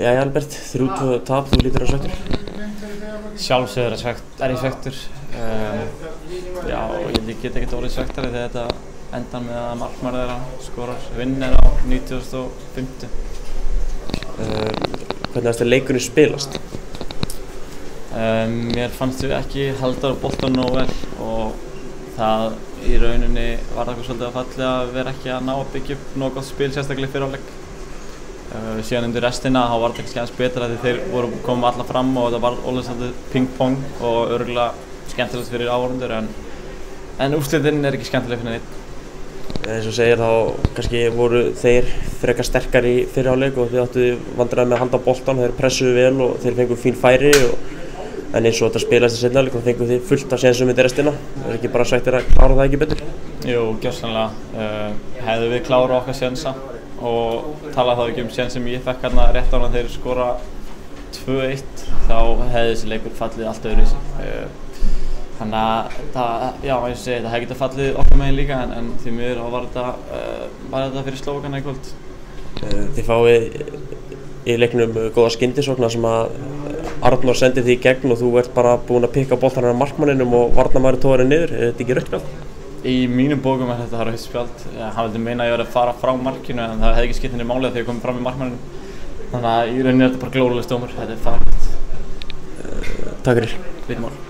Já, Albert, þrjútu tap, þú lítur að svektur. Sjálfsögur er, er ég svektur. Um, já, ég get ekki orðið svektari þegar þetta endan með að markmærið er að skorar vinnir á 90.50. Uh, hvernig er þetta leikunni spilast? Um, mér fannst við ekki halda bóltan nóg vel og það í rauninni var það eitthvað svolítið að falli að vera ekki að ná að byggja upp nóg gott spil sérstaklega fyrir álegg. Uh, síðan undir restina þá var þetta ekki skemmt betra því þeir voru komið alla fram og þetta var alveg svolítið ping-pong og örgulega skemmtilegt fyrir áhörundur en, en úrslitinn er ekki skemmtileg fyrir neitt. eins og segir þá kannski voru þeir frekar sterkar í fyrirháleik og þið áttu vandræði með að halda bóltan, þeir pressuðu vel og þeir fengu fín færi og, en eins og þetta spilast í setna þá fengu þið fullt af sénsum í restina er ekki bara sættir að klára það ekki betur? Jú, gjörsanlega uh, hefðu við klára okkar sénsa og tala þá ekki um sén sem ég fekk hérna rétt á hann þegar skora 2-1 þá hefði þessi leikur fallið allt öðru uh, þannig að það, já, eins og segi, það hefði getið fallið okkar meginn líka en, en því miður var þetta, uh, var þetta fyrir slókana í kvöld. Uh, þið fáið í leiknum góða skyndisokna sem að Arnór sendi því í gegn og þú ert bara búinn að pikka bóltarnar á markmanninum og varnamæri tóðarinn niður, er þetta ekki rauðspjald? Í mínum bókum er þetta rauðspjald, hann vildi meina að ég var að fara frá markinu en það hefði ekki skipt henni málið þegar ég kom fram í markmanninu þannig að í rauninni er þetta bara glóðuleg stómur, þetta er farlegt. Uh, takk fyrir.